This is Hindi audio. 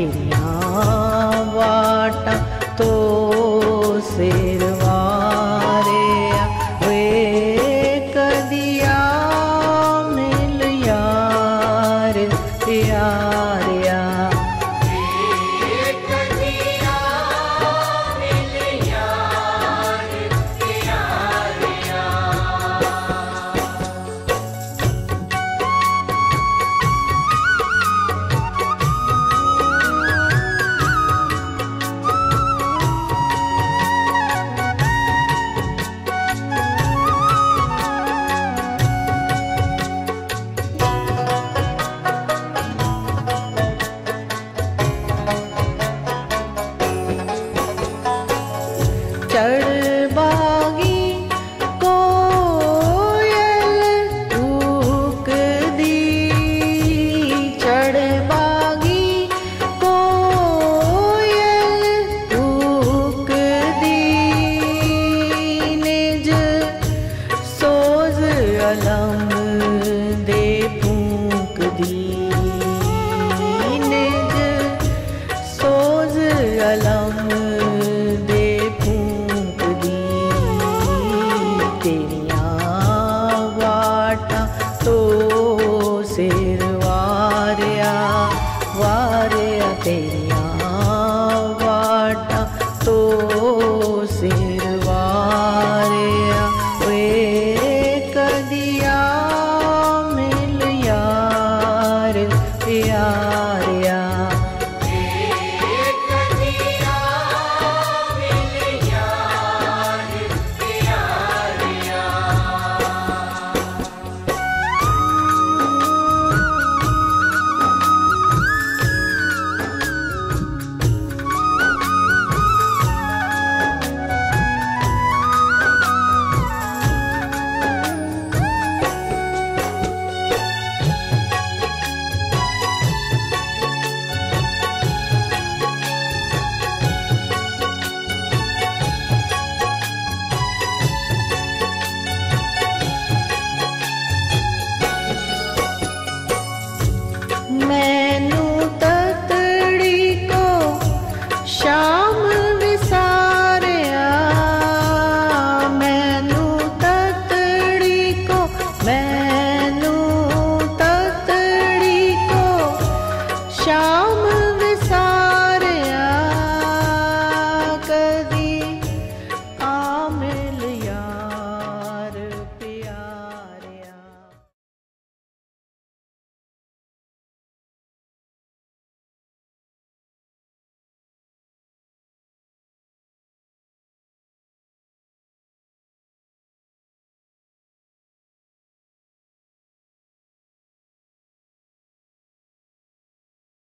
तेरिया वाटा तो सिरवारे वे alone.